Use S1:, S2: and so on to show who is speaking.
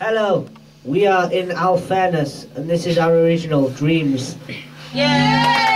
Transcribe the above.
S1: Hello, we are in Alfairness, and this is our original Dreams.
S2: Yeah!